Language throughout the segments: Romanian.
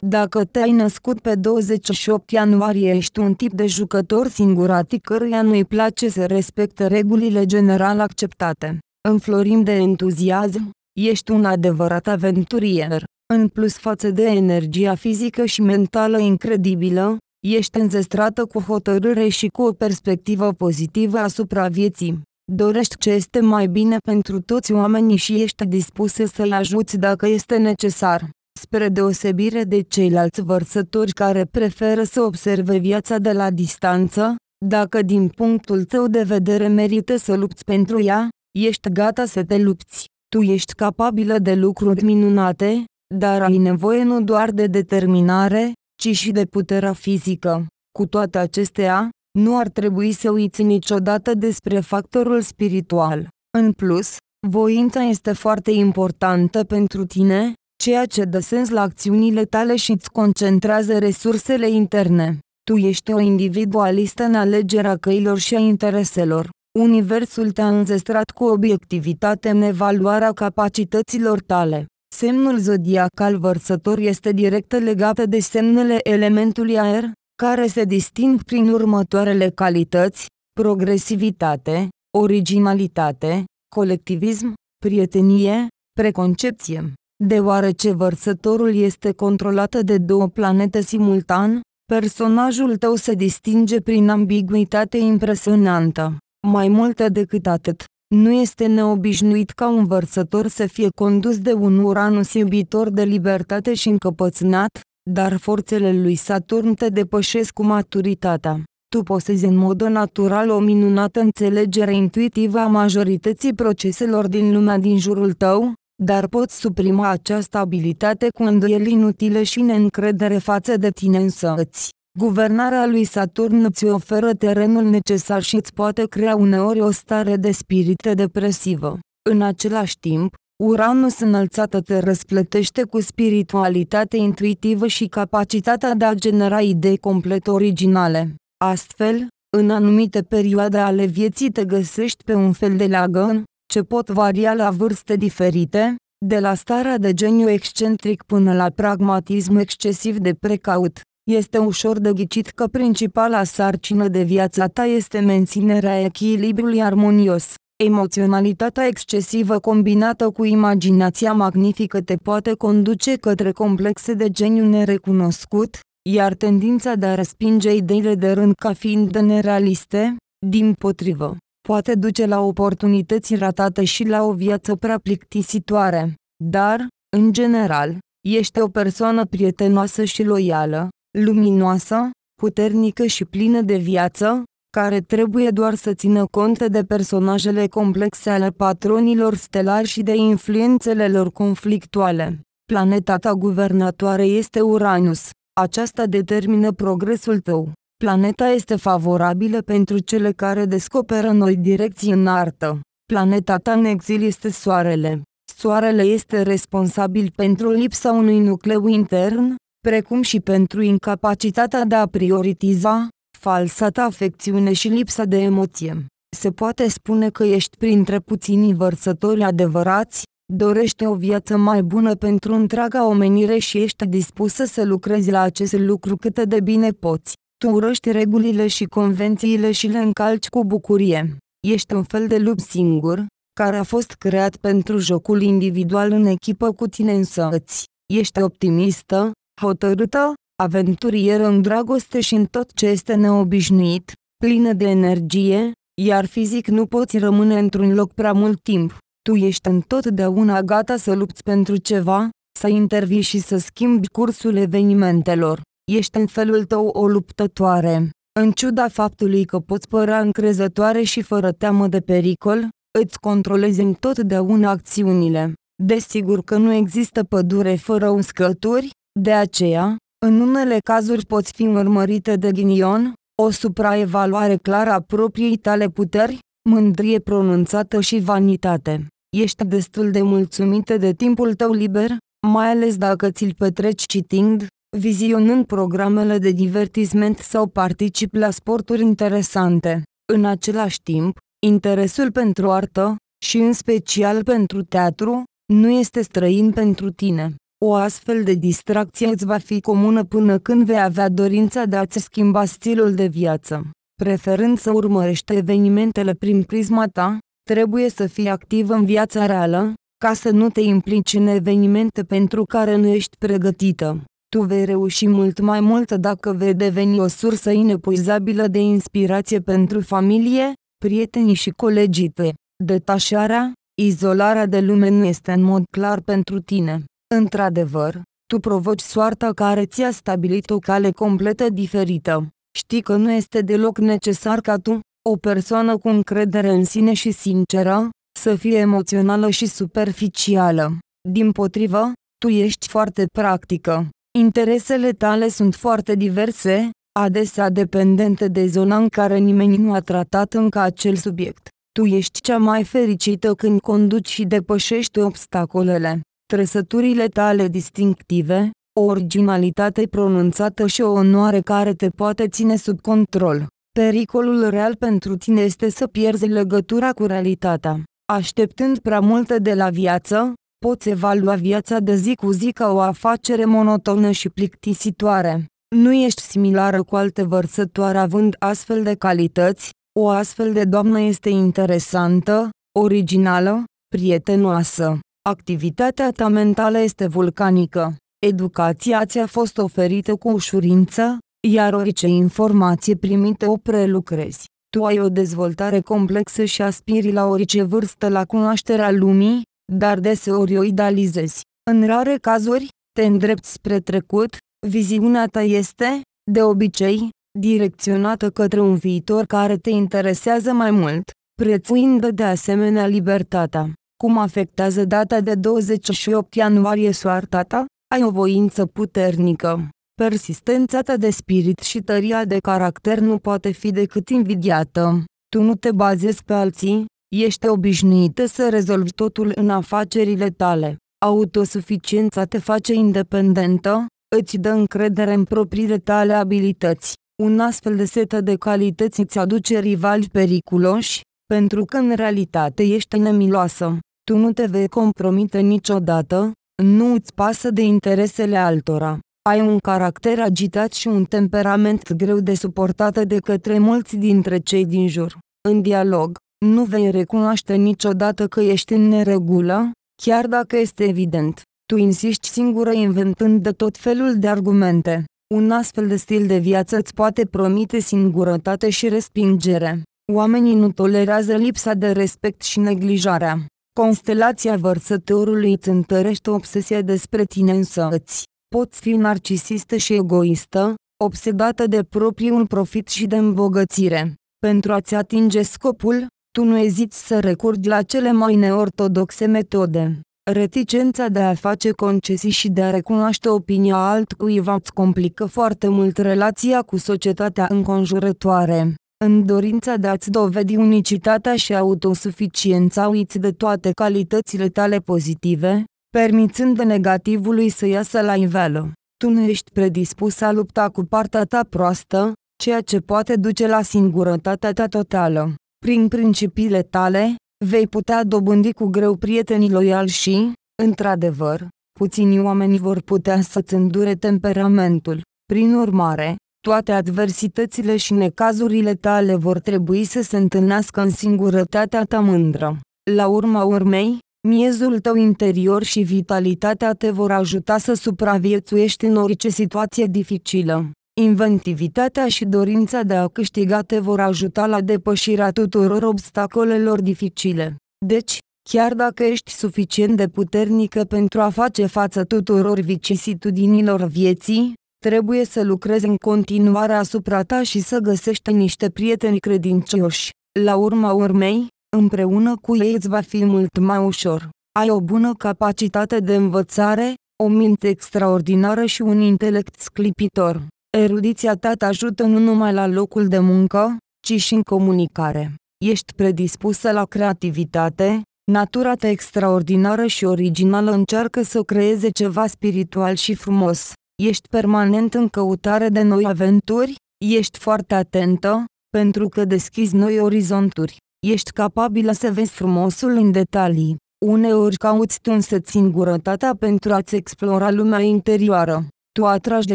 Dacă te-ai născut pe 28 ianuarie ești un tip de jucător singuratic căruia nu-i place să respecte regulile general acceptate. Înflorim de entuziasm, ești un adevărat aventurier. În plus față de energia fizică și mentală incredibilă, ești înzestrată cu hotărâre și cu o perspectivă pozitivă asupra vieții. Dorești ce este mai bine pentru toți oamenii și ești dispusă să-i ajuți dacă este necesar. Spre deosebire de ceilalți vărsători care preferă să observe viața de la distanță, dacă din punctul tău de vedere merită să lupți pentru ea, ești gata să te lupți. Tu ești capabilă de lucruri minunate, dar ai nevoie nu doar de determinare, ci și de puterea fizică. Cu toate acestea, nu ar trebui să uiți niciodată despre factorul spiritual. În plus, voința este foarte importantă pentru tine, ceea ce dă sens la acțiunile tale și îți concentrează resursele interne. Tu ești o individualistă în alegerea căilor și a intereselor. Universul te-a înzestrat cu obiectivitate în evaluarea capacităților tale. Semnul zodiacal vărsător este direct legat de semnele elementului aer, care se disting prin următoarele calități, progresivitate, originalitate, colectivism, prietenie, preconcepție. Deoarece vărsătorul este controlată de două planete simultan, personajul tău se distinge prin ambiguitate impresionantă. Mai mult decât atât, nu este neobișnuit ca un vărsător să fie condus de un Uranus iubitor de libertate și încăpățânat, dar forțele lui Saturn te depășesc cu maturitatea. Tu posezi în mod natural o minunată înțelegere intuitivă a majorității proceselor din lumea din jurul tău, dar poți suprima această abilitate cu îndoieli inutile și neîncredere față de tine însăți. Guvernarea lui Saturn îți oferă terenul necesar și îți poate crea uneori o stare de spirit depresivă. În același timp, Uranus înălțată te răsplătește cu spiritualitate intuitivă și capacitatea de a genera idei complet originale. Astfel, în anumite perioade ale vieții te găsești pe un fel de lagăn, ce pot varia la vârste diferite, de la starea de geniu excentric până la pragmatism excesiv de precaut. Este ușor de ghicit că principala sarcină de viața ta este menținerea echilibrului armonios. Emoționalitatea excesivă combinată cu imaginația magnifică te poate conduce către complexe de geniu nerecunoscut, iar tendința de a respinge ideile de rând ca fiind nerealiste, din potrivă, poate duce la oportunități ratate și la o viață prea plictisitoare. Dar, în general, ești o persoană prietenoasă și loială, luminoasă, puternică și plină de viață, care trebuie doar să țină cont de personajele complexe ale patronilor stelari și de influențele lor conflictuale. Planeta ta guvernatoare este Uranus. Aceasta determină progresul tău. Planeta este favorabilă pentru cele care descoperă noi direcții în artă. Planeta ta în exil este Soarele. Soarele este responsabil pentru lipsa unui nucleu intern, precum și pentru incapacitatea de a prioritiza, falsa ta afecțiune și lipsa de emoție. Se poate spune că ești printre puținii vărsători adevărați, dorești o viață mai bună pentru întreaga omenire și ești dispusă să lucrezi la acest lucru cât de bine poți. Tu urăști regulile și convențiile și le încalci cu bucurie. Ești un fel de lup singur, care a fost creat pentru jocul individual în echipă cu tine însăți. Ești optimistă, hotărâtă, aventurieră în dragoste și în tot ce este neobișnuit, plină de energie, iar fizic nu poți rămâne într-un loc prea mult timp. Tu ești întotdeauna gata să lupți pentru ceva, să intervii și să schimbi cursul evenimentelor. Ești în felul tău o luptătoare. În ciuda faptului că poți părea încrezătoare și fără teamă de pericol, îți controlezi întotdeauna acțiunile. Desigur că nu există pădure fără uscături, de aceea, în unele cazuri poți fi urmărite de ghinion, o supraevaluare clară a propriei tale puteri, mândrie pronunțată și vanitate. Ești destul de mulțumită de timpul tău liber, mai ales dacă ți-l petreci citind, vizionând programele de divertisment sau participi la sporturi interesante. În același timp, interesul pentru artă, și în special pentru teatru, nu este străin pentru tine. O astfel de distracție îți va fi comună până când vei avea dorința de a-ți schimba stilul de viață. Preferând să urmărești evenimentele prin prisma ta, trebuie să fii activ în viața reală, ca să nu te implici în evenimente pentru care nu ești pregătită. Tu vei reuși mult mai mult dacă vei deveni o sursă inepuizabilă de inspirație pentru familie, prietenii și colegii tăi. Detașarea, izolarea de lume nu este în mod clar pentru tine. Într-adevăr, tu provoci soarta care ți-a stabilit o cale completă diferită. Știi că nu este deloc necesar ca tu, o persoană cu încredere în sine și sinceră, să fie emoțională și superficială. Din potrivă, tu ești foarte practică. Interesele tale sunt foarte diverse, adesea dependente de zona în care nimeni nu a tratat încă acel subiect. Tu ești cea mai fericită când conduci și depășești obstacolele. Trăsăturile tale distinctive, o originalitate pronunțată și o onoare care te poate ține sub control. Pericolul real pentru tine este să pierzi legătura cu realitatea. Așteptând prea multe de la viață, poți evalua viața de zi cu zi ca o afacere monotonă și plictisitoare. Nu ești similară cu alte vărsătoare având astfel de calități, o astfel de doamnă este interesantă, originală, prietenoasă. Activitatea ta mentală este vulcanică. Educația ți-a fost oferită cu ușurință, iar orice informație primită o prelucrezi. Tu ai o dezvoltare complexă și aspiri la orice vârstă la cunoașterea lumii, dar deseori o idealizezi. În rare cazuri, te îndrepți spre trecut, viziunea ta este, de obicei, direcționată către un viitor care te interesează mai mult, prețuind de asemenea libertatea. Cum afectează data de 28 ianuarie soarta ta? Ai o voință puternică. Persistența ta de spirit și tăria de caracter nu poate fi decât invidiată. Tu nu te bazezi pe alții, ești obișnuită să rezolvi totul în afacerile tale. Autosuficiența te face independentă, îți dă încredere în propriile tale abilități. Un astfel de setă de calități îți aduce rivali periculoși, pentru că în realitate ești nemiloasă. Tu nu te vei compromite niciodată, nu îți pasă de interesele altora. Ai un caracter agitat și un temperament greu de suportat de către mulți dintre cei din jur. În dialog, nu vei recunoaște niciodată că ești în neregulă, chiar dacă este evident. Tu insisti singură inventând de tot felul de argumente. Un astfel de stil de viață îți poate promite singurătate și respingere. Oamenii nu tolerează lipsa de respect și neglijarea. Constelația vărsătorului îți întărește obsesia despre tine însăți. Poți fi narcisistă și egoistă, obsedată de propriul profit și de îmbogățire. Pentru a-ți atinge scopul, tu nu eziți să recurgi la cele mai neortodoxe metode. Reticența de a face concesii și de a recunoaște opinia altcuiva îți complică foarte mult relația cu societatea înconjurătoare. În dorința de a-ți dovedi unicitatea și autosuficiența uiți de toate calitățile tale pozitive, permițând negativului să iasă la iveală. Tu nu ești predispus a lupta cu partea ta proastă, ceea ce poate duce la singurătatea ta totală. Prin principiile tale, vei putea dobândi cu greu prieteni loiali și, într-adevăr, puțini oameni vor putea să-ți îndure temperamentul. Prin urmare, toate adversitățile și necazurile tale vor trebui să se întâlnească în singurătatea ta mândră. La urma urmei, miezul tău interior și vitalitatea te vor ajuta să supraviețuiești în orice situație dificilă. Inventivitatea și dorința de a câștiga te vor ajuta la depășirea tuturor obstacolelor dificile. Deci, chiar dacă ești suficient de puternică pentru a face față tuturor vicisitudinilor vieții, trebuie să lucrezi în continuare asupra ta și să găsești niște prieteni credincioși. La urma urmei, împreună cu ei îți va fi mult mai ușor. Ai o bună capacitate de învățare, o minte extraordinară și un intelect sclipitor. Erudiția ta te ajută nu numai la locul de muncă, ci și în comunicare. Ești predispusă la creativitate, natura ta extraordinară și originală încearcă să creeze ceva spiritual și frumos. Ești permanent în căutare de noi aventuri, ești foarte atentă, pentru că deschizi noi orizonturi. Ești capabilă să vezi frumosul în detalii. Uneori cauți tu însă singurătatea pentru a-ți explora lumea interioară. Tu atragi de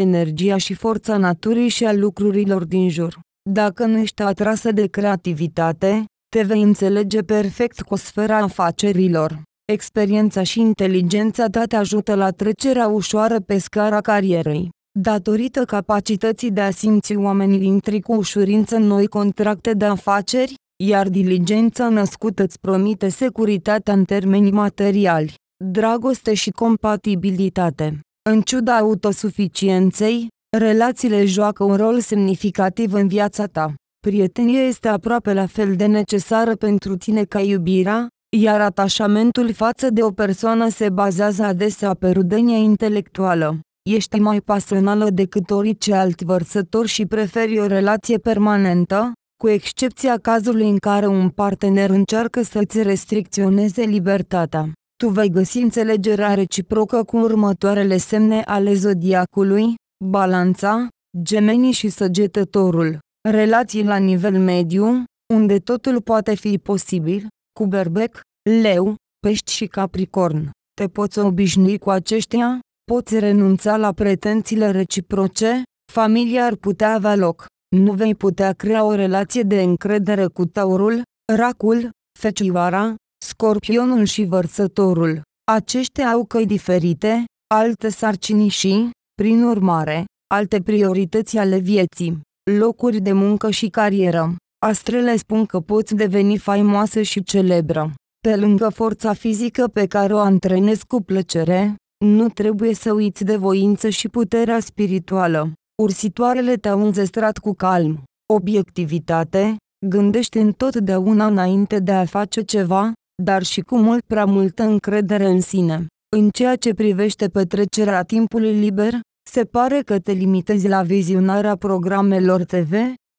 energia și forța naturii și a lucrurilor din jur. Dacă nu ești atrasă de creativitate, te vei înțelege perfect cu sfera afacerilor. Experiența și inteligența ta te ajută la trecerea ușoară pe scara carierei. Datorită capacității de a simți oamenii intri cu ușurință noi contracte de afaceri, iar diligența născută îți promite securitatea în termeni materiali, dragoste și compatibilitate. În ciuda autosuficienței, relațiile joacă un rol semnificativ în viața ta. Prietenia este aproape la fel de necesară pentru tine ca iubirea, iar atașamentul față de o persoană se bazează adesea pe rudenia intelectuală. Ești mai pasională decât orice alt vărsător și preferi o relație permanentă, cu excepția cazului în care un partener încearcă să-ți restricționeze libertatea. Tu vei găsi înțelegerea reciprocă cu următoarele semne ale zodiacului, balanța, gemenii și săgetătorul. Relații la nivel mediu, unde totul poate fi posibil, cu berbec, leu, pești și capricorn. Te poți obișnui cu aceștia, poți renunța la pretențiile reciproce, familia ar putea avea loc. Nu vei putea crea o relație de încredere cu taurul, racul, fecioara, scorpionul și vărsătorul. Aceștia au căi diferite, alte sarcini și, prin urmare, alte priorități ale vieții, locuri de muncă și carieră. Astrele spun că poți deveni faimoasă și celebră. Pe lângă forța fizică pe care o antrenezi cu plăcere, nu trebuie să uiți de voință și puterea spirituală. Ursitoarele te-au înzestrat cu calm, obiectivitate, gândește întotdeauna înainte de a face ceva, dar și cu mult prea multă încredere în sine. În ceea ce privește petrecerea timpului liber, se pare că te limitezi la vizionarea programelor TV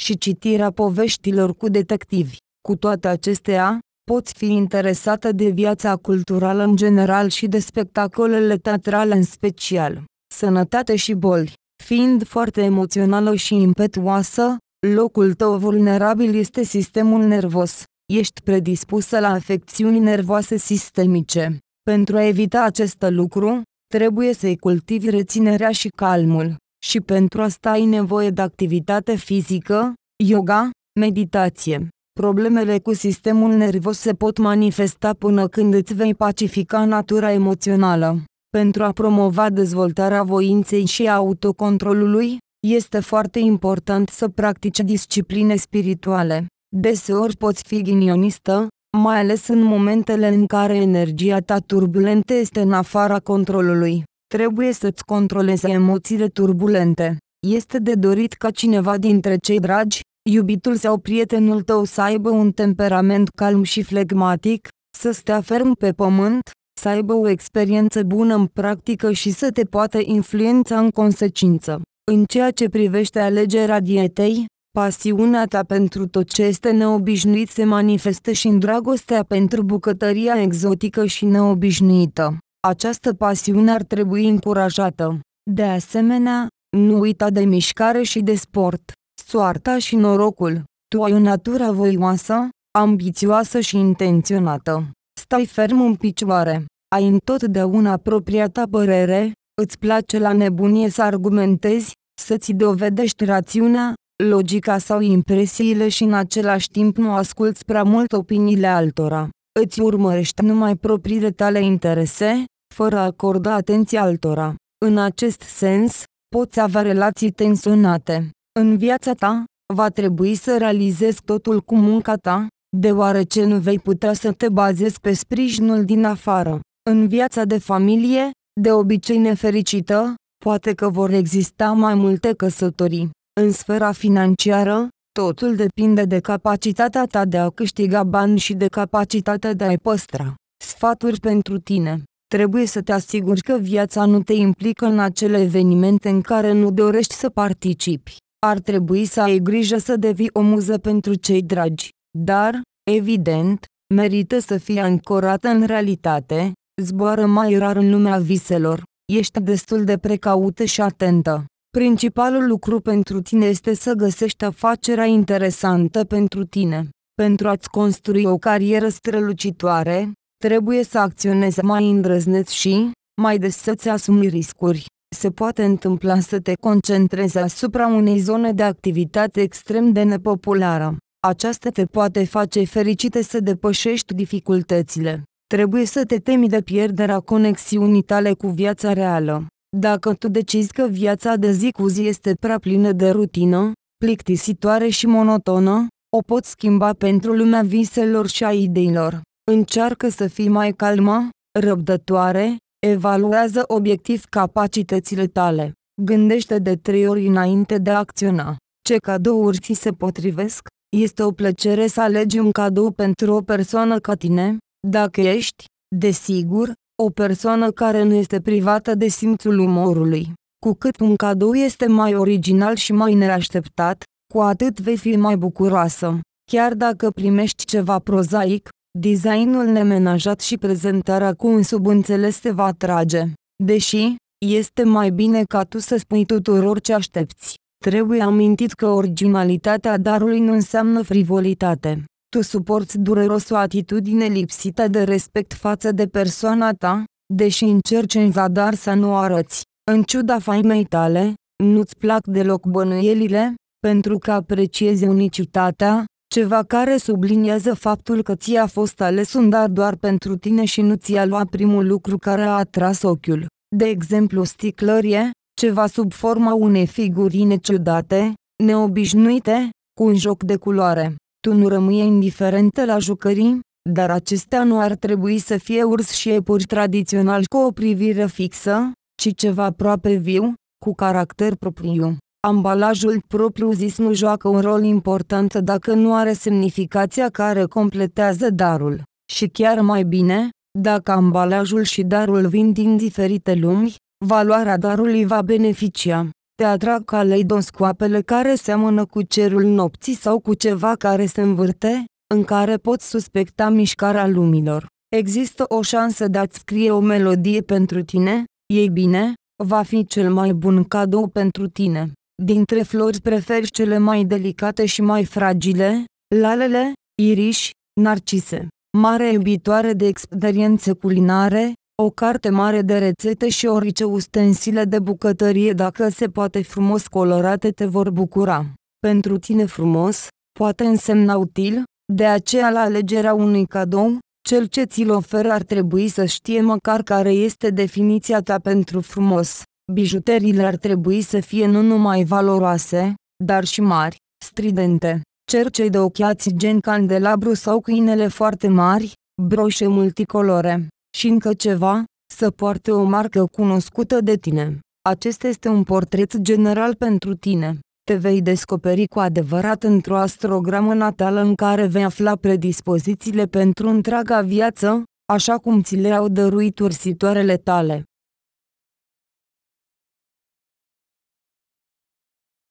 și citirea poveștilor cu detectivi. Cu toate acestea, poți fi interesată de viața culturală în general și de spectacolele teatrale în special. Sănătate și boli. Fiind foarte emoțională și impetuoasă, locul tău vulnerabil este sistemul nervos. Ești predispusă la afecțiuni nervoase sistemice. Pentru a evita acest lucru, trebuie să-i cultivi reținerea și calmul. Și pentru asta ai nevoie de activitate fizică, yoga, meditație. Problemele cu sistemul nervos se pot manifesta până când îți vei pacifica natura emoțională. Pentru a promova dezvoltarea voinței și a autocontrolului, este foarte important să practici discipline spirituale. Deseori poți fi ghinionistă, mai ales în momentele în care energia ta turbulentă este în afara controlului. Trebuie să-ți controlezi emoțiile turbulente. Este de dorit ca cineva dintre cei dragi, iubitul sau prietenul tău să aibă un temperament calm și flegmatic, să stea ferm pe pământ, să aibă o experiență bună în practică și să te poată influența în consecință. În ceea ce privește alegerea dietei, pasiunea ta pentru tot ce este neobișnuit se manifestă și în dragostea pentru bucătăria exotică și neobișnuită. Această pasiune ar trebui încurajată. De asemenea, nu uita de mișcare și de sport. Soarta și norocul. Tu ai o natură voioasă, ambițioasă și intenționată. Stai ferm în picioare. Ai întotdeauna propria ta părere, îți place la nebunie să argumentezi, să-ți dovedești rațiunea, logica sau impresiile și în același timp nu asculți prea mult opiniile altora. Îți urmărești numai propriile tale interese, fără a acorda atenție altora. În acest sens, poți avea relații tensionate. În viața ta, va trebui să realizezi totul cu munca ta, deoarece nu vei putea să te bazezi pe sprijinul din afară. În viața de familie, de obicei nefericită, poate că vor exista mai multe căsătorii. În sfera financiară, totul depinde de capacitatea ta de a câștiga bani și de capacitatea de a-i păstra. Sfaturi pentru tine. Trebuie să te asiguri că viața nu te implică în acele evenimente în care nu dorești să participi. Ar trebui să ai grijă să devii o muză pentru cei dragi. Dar, evident, merită să fie ancorată în realitate, zboară mai rar în lumea viselor. Ești destul de precaută și atentă. Principalul lucru pentru tine este să găsești afacerea interesantă pentru tine. Pentru a-ți construi o carieră strălucitoare, trebuie să acționezi mai îndrăzneț și, mai des să-ți asumi riscuri. Se poate întâmpla să te concentrezi asupra unei zone de activitate extrem de nepopulară. Aceasta te poate face fericite să depășești dificultățile. Trebuie să te temi de pierderea conexiunii tale cu viața reală. Dacă tu decizi că viața de zi cu zi este prea plină de rutină, plictisitoare și monotonă, o poți schimba pentru lumea viselor și a ideilor. Încearcă să fii mai calmă, răbdătoare, evaluează obiectiv capacitățile tale. Gândește de trei ori înainte de a acționa. Ce cadouri ți se potrivesc? Este o plăcere să alegi un cadou pentru o persoană ca tine, dacă ești, desigur, o persoană care nu este privată de simțul umorului. Cu cât un cadou este mai original și mai neașteptat, cu atât vei fi mai bucuroasă. Chiar dacă primești ceva prozaic, designul nemenajat și prezentarea cu un subînțeles te va atrage. Deși, este mai bine ca tu să spui tuturor ce aștepți. Trebuie amintit că originalitatea darului nu înseamnă frivolitate. Tu suporți dureros o atitudine lipsită de respect față de persoana ta, deși încerci în zadar să nu arăți. În ciuda faimei tale, nu-ți plac deloc bănuielile, pentru că apreciezi unicitatea, ceva care subliniază faptul că ți-a fost ales un dar doar pentru tine și nu ți-a luat primul lucru care a atras ochiul. De exemplu sticlărie, ceva sub forma unei figurine ciudate, neobișnuite, cu un joc de culoare. Tu nu rămâi indiferentă la jucării, dar acestea nu ar trebui să fie urs și epuri tradițional cu o privire fixă, ci ceva aproape viu, cu caracter propriu. Ambalajul propriu-zis nu joacă un rol important dacă nu are semnificația care completează darul. Și chiar mai bine, dacă ambalajul și darul vin din diferite lumi, valoarea darului va beneficia. Te atrag caleidoscoapele care seamănă cu cerul nopții sau cu ceva care se învârte, în care poți suspecta mișcarea lumilor. Există o șansă de a-ți scrie o melodie pentru tine? Ei bine, va fi cel mai bun cadou pentru tine. Dintre flori preferi cele mai delicate și mai fragile, lalele, iriși, narcise. Mare iubitoare de experiențe culinare, o carte mare de rețete și orice ustensile de bucătărie dacă se poate frumos colorate te vor bucura. Pentru tine frumos, poate însemna util, de aceea la alegerea unui cadou, cel ce ți-l oferă ar trebui să știe măcar care este definiția ta pentru frumos. Bijuteriile ar trebui să fie nu numai valoroase, dar și mari, stridente. Cercei de ochiați gen candelabru sau câinele foarte mari, broșe multicolore. Și încă ceva, să poarte o marcă cunoscută de tine. Acesta este un portret general pentru tine. Te vei descoperi cu adevărat într-o astrogramă natală în care vei afla predispozițiile pentru întreaga viață, așa cum ți le-au dăruit ursitoarele tale.